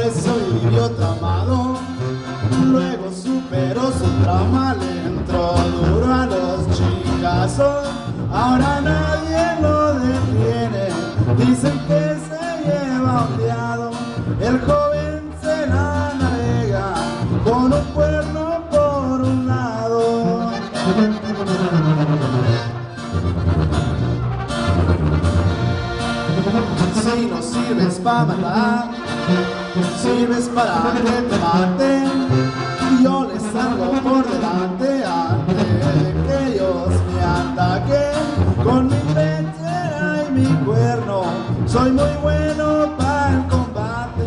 Por eso vivió tramado, luego superó su trauma, le entró duro a los chicazos. Ahora nadie lo detiene, dicen que se lleva ondeado. El joven se la navega con un cuerno por un lado. Si no sirves para matar, sirves para que te maten. Yo les salgo por delante antes de que ellos me ataquen. Con mi pechera y mi cuerno, soy muy bueno para el combate.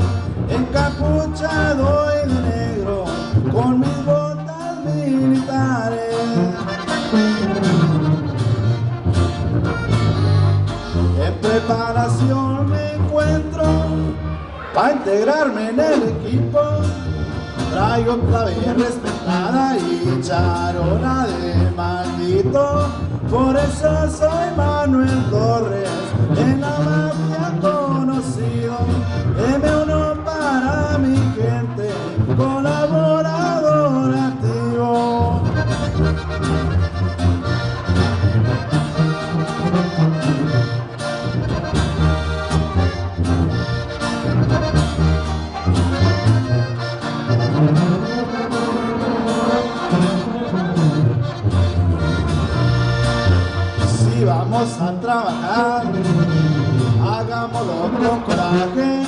Encapuchado y de negro, con mis botas militares. En preparación para integrarme en el equipo. Traigo clave respetada y charola de maldito. Por eso soy Manuel Torres, en la Vamos a trabajar, hagámoslo con coraje.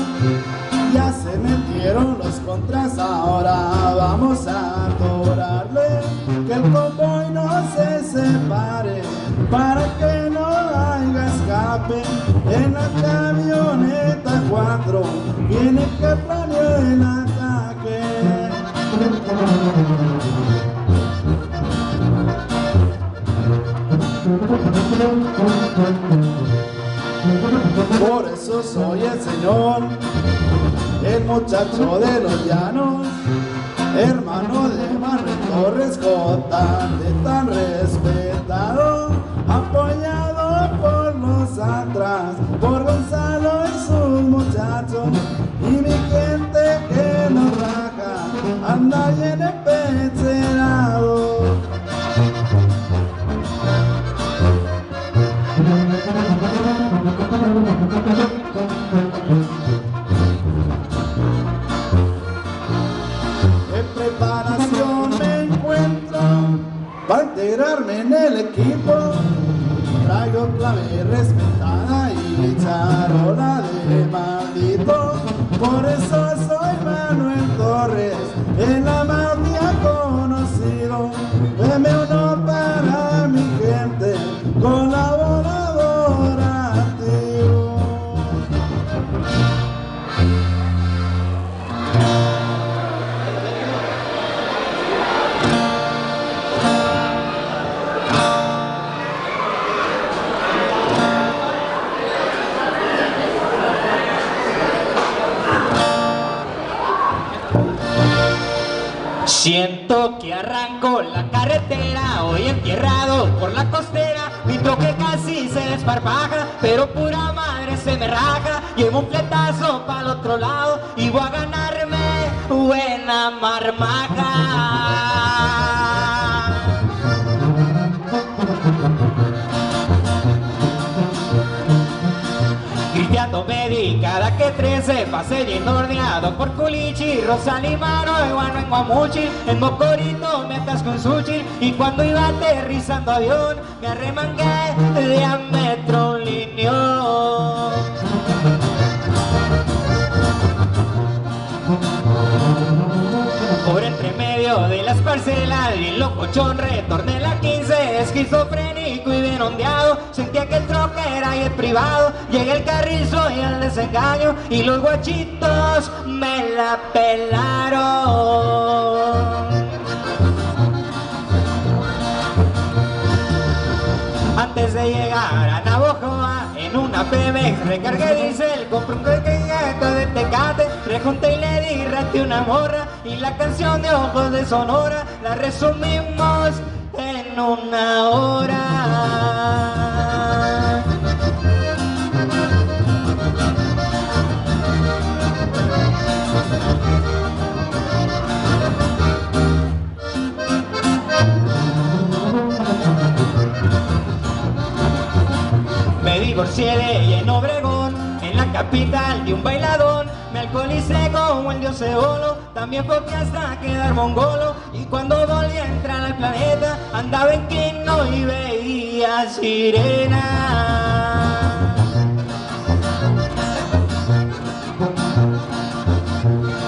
Ya se metieron los contras, ahora vamos a adorarle. Que el convoy no se separe, para que no haya escape. En la camioneta 4 viene que planeó el ataque. Por eso soy el Señor, el muchacho de los llanos, hermano de Manuel Torres, cotante tan respetado, apoyado por los atrás, por Gonzalo En preparación me encuentro para integrarme en el equipo. Traigo clave respetada y charola de maldito. Por eso soy Manuel Torres, en la mafia Siento que arranco la carretera, hoy entierrado por la costera, mi troque casi se desparpaja, pero pura madre se me raja, llevo un fletazo para el otro lado y voy a ganarme buena marmaja. 13 pase bien ordenado por culichi Rosalí Maro, Iguano en Guamuchi En Mocorito me atasco en sushi Y cuando iba aterrizando avión Me arremangué de a Metrolíneo de las parcelas y el locochón retorné la 15 Esquizofrénico y bien ondeado Sentía que el troque era y el privado. Llegué el carrizo y el desengaño Y los guachitos me la pelaron. Antes de llegar a Navojoa, en una Pemex recargué diésel, compré un junté y le di rate una morra y la canción de Ojos de Sonora la resumimos en una hora. Me divorcié de ella en Obregón, en la capital de un bailadón me alcoholicé como el dios Eolo, también fue hasta quedar mongolo. Y cuando volví a entrar al planeta, andaba en Quino y veía sirena.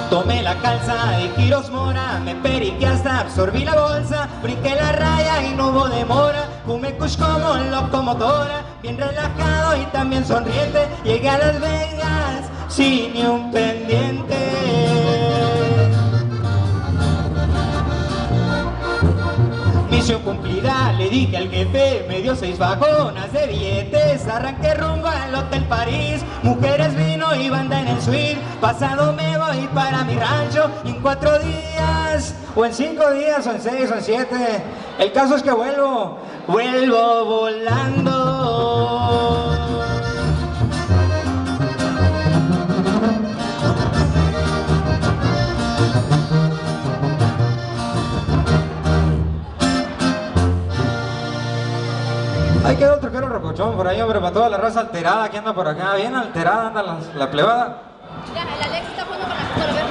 Tomé la calza de Giros Mora, me periqué hasta absorbí la bolsa, brinqué la raya y no hubo demora, fumé kush como locomotora, bien relajado y también sonriente, llegué a Las Vegas sin ni un pendiente. Misión cumplida, le dije al jefe, me dio seis vagonas de billetes, arranqué rumbo al Hotel París, mujeres, vino y banda en el suite, pasado me voy para mi rancho, y en cuatro días, o en cinco días, o en seis, o en siete, el caso es que vuelvo, vuelvo volando. Ahí quedó otro troquero rocochón por ahí, hombre, para toda la raza alterada que anda por acá. Bien alterada anda la, la plebada. Ya, el Alex está jugando con la.